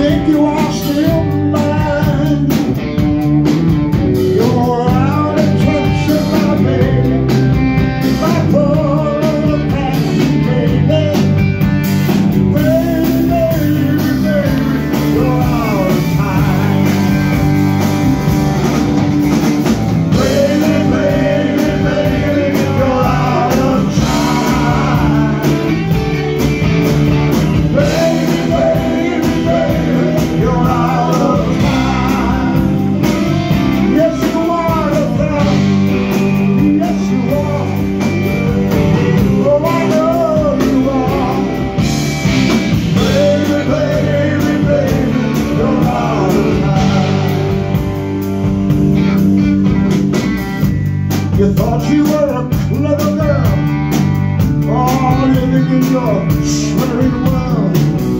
think you are still You thought you were a clever girl, all oh, living in your swearing world.